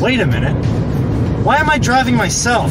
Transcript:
Wait a minute. Why am I driving myself?